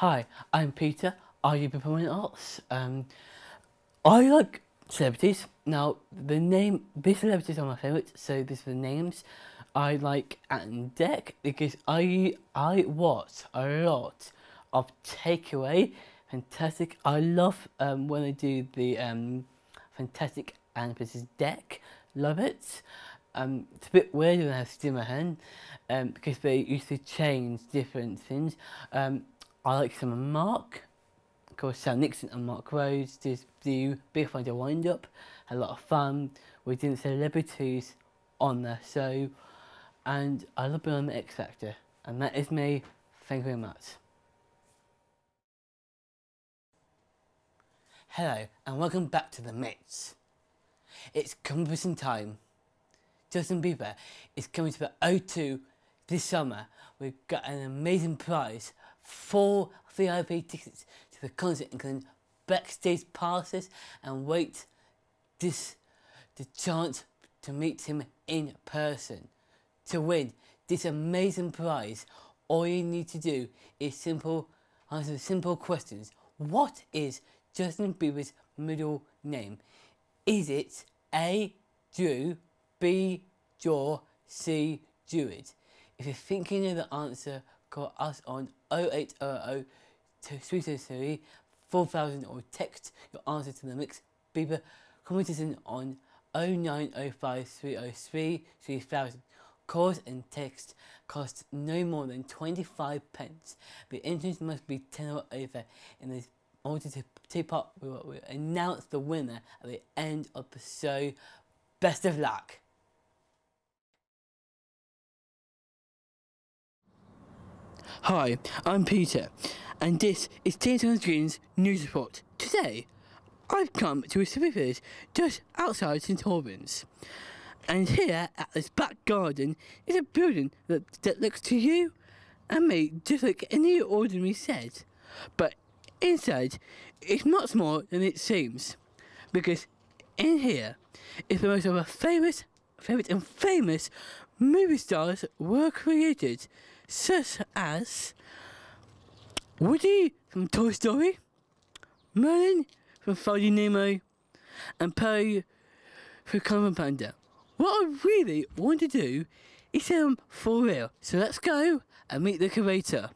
Hi, I'm Peter. Are you performing arts? Um, I like celebrities. Now, the name, these celebrities are my favourites, so these are the names. I like and Dec because I I watch a lot of Takeaway. Fantastic. I love um, when they do the um, Fantastic and Mrs. deck. Love it. Um, it's a bit weird when I have Stimmerhan um, because they used to change different things. Um, I like some Mark. Of course, Sam Nixon and Mark Rhodes just do Big to Wind Up. A lot of fun. We did celebrities on the show. And I love being on the X Factor. And that is me. Thank you very much. Hello, and welcome back to the Mits. It's competition time. Justin Bieber is coming to the O2 this summer. We've got an amazing prize four VIP tickets to the concert, including backstage passes and wait this the chance to meet him in person. To win this amazing prize, all you need to do is simple answer simple questions. What is Justin Bieber's middle name? Is it A. Drew, B. Jaw, C. Druid? If you think you know the answer, call us on 0800 333 4000 or text your answer to the Mix Bieber competition on 0905 303 3000. Calls and text cost no more than 25 pence. The entrance must be 10 or over in this order to take part we will announce the winner at the end of the show. Best of luck! Hi, I'm Peter, and this is Theatre Green's news report. Today, I've come to a village just outside St Albans. And here, at this back garden, is a building that, that looks to you and me just like any ordinary set. But inside, it's much more than it seems. Because in here is the most of a famous, famous and famous movie stars were created such as Woody from Toy Story, Marlin from Finding Nemo, and Perry from Kung Panda. What I really want to do is them for real. So let's go and meet the curator.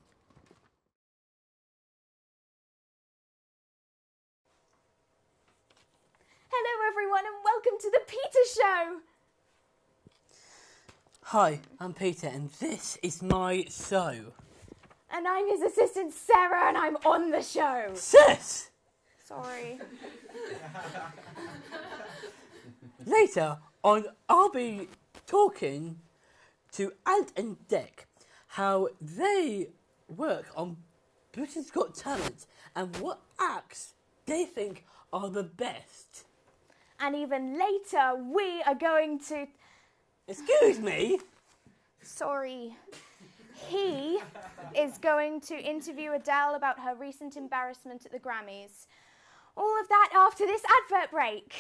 Hello, everyone, and welcome to the Peter Show. Hi, I'm Peter, and this is my show. And I'm his assistant, Sarah, and I'm on the show. Sis! Sorry. Later on, I'll be talking to Ant and Dec how they work on Britain's Got Talent and what acts they think are the best. And even later, we are going to. Excuse me? Sorry. He is going to interview Adele about her recent embarrassment at the Grammys. All of that after this advert break.